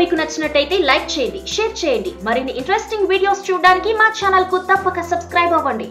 మీకు నచ్చినట్టయితే లైక్ చేయండి షేర్ చేయండి. మరిన్ని ఇంట్రెస్టింగ్ వీడియోస్ చూడడానికి మా ఛానల్కు తప్పక సబ్స్క్రైబ్ అవ్వండి.